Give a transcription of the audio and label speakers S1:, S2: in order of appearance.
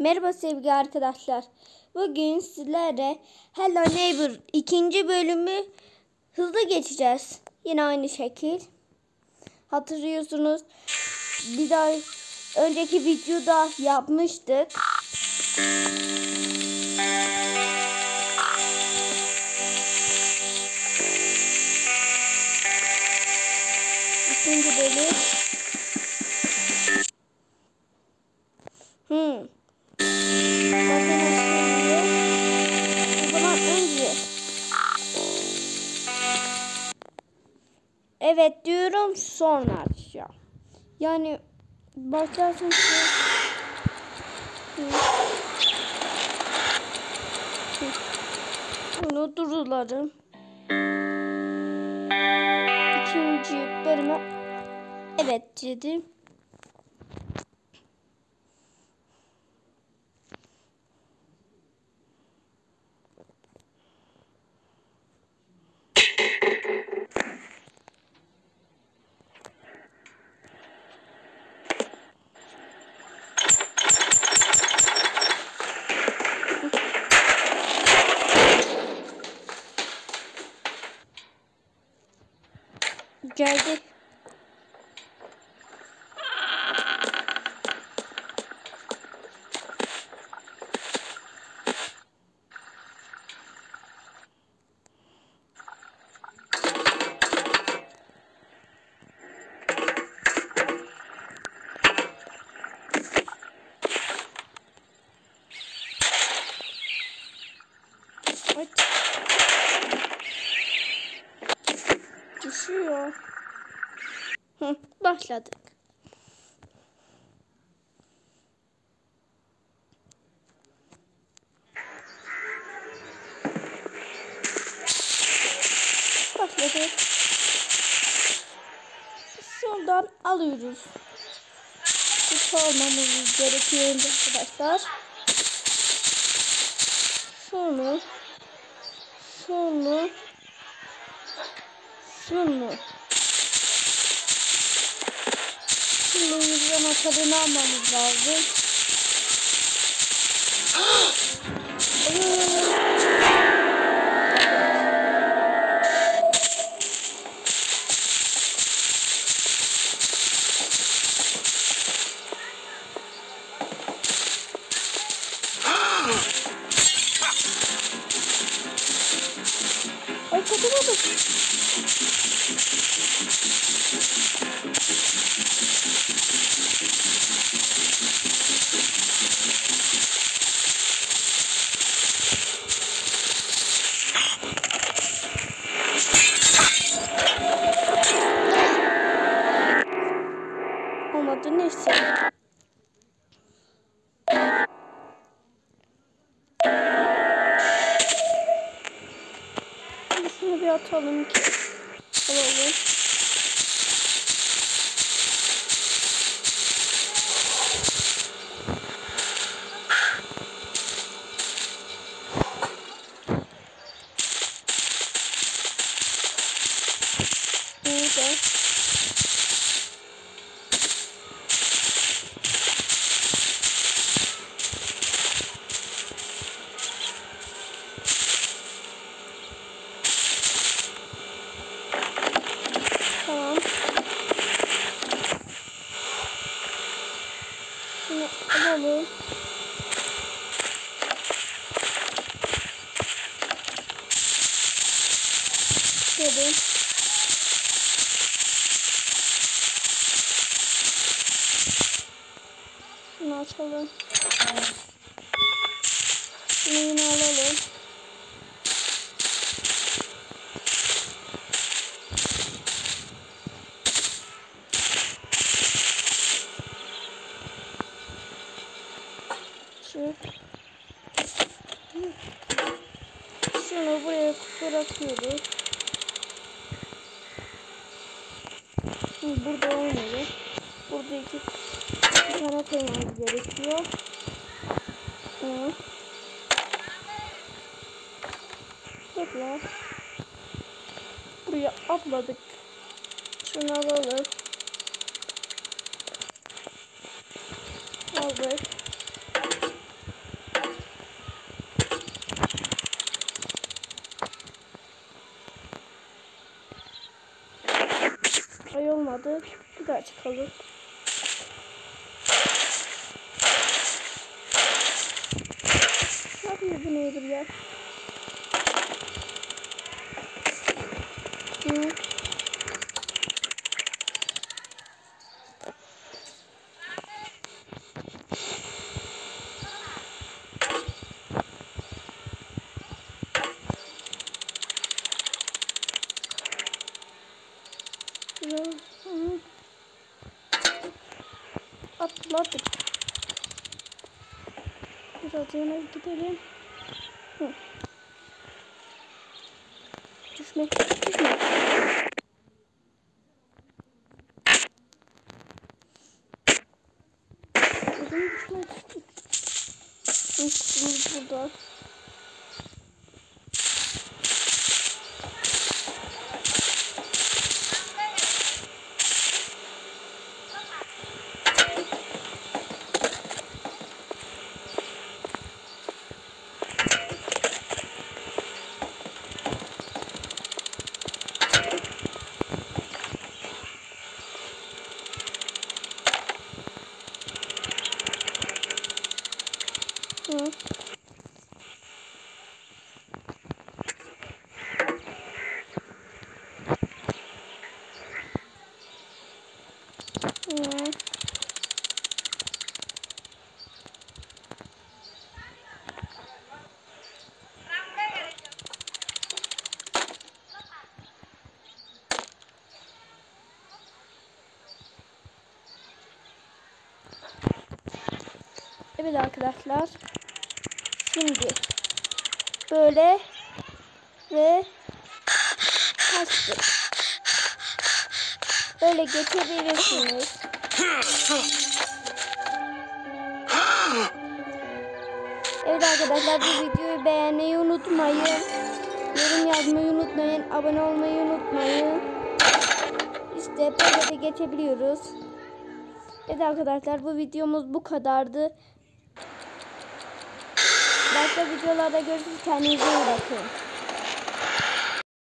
S1: Merhaba sevgili arkadaşlar. Bugün sizlere Hello Neighbor ikinci bölümü hızlı geçeceğiz. Yine aynı şekil. Hatırlıyorsunuz. Bir daha önceki videoda yapmıştık. İkinci bölüm. Hmm. Evet diyorum sonra açacağım. Yani başlarsın ki. Bunu durularım. İkinci bölüme evet dedim. Hı, başladık. Başladık. Şuradan alıyoruz. Hiç olmamız gerekiyor arkadaşlar. Sonra sonra şunu Yüzden atarını almamız lazım. Ay kaçamadım. Olmadı Şunu bir atalım ki. Alalım. Şöyle. Şunu açalım. Şunu yine alalım. Şu. Şunu buraya bırakıyoruz. Şimdi burada olmalı. Burada iki, iki tane koymamız gerekiyor. Tekrar. Buraya atladık. Şunu alalım. Tekrar çıkalım. Ne yapıyor bu neighbor ya? Hı. Ya, hı. Atladık. Biraz yana gidelim. Hı. Düşme, düşme. Dedim düşme, düşme. Hı, burada. Hı. Evet arkadaşlar. Şimdi böyle ve kaçtı. Böyle geçebilirsiniz. Evet arkadaşlar bu videoyu beğenmeyi unutmayın. Yorum yazmayı unutmayın. Abone olmayı unutmayın. İşte böyle de geçebiliyoruz. Evet arkadaşlar bu videomuz bu kadardı. Başka videolarda görüşürüz. Kendinize iyi bakın.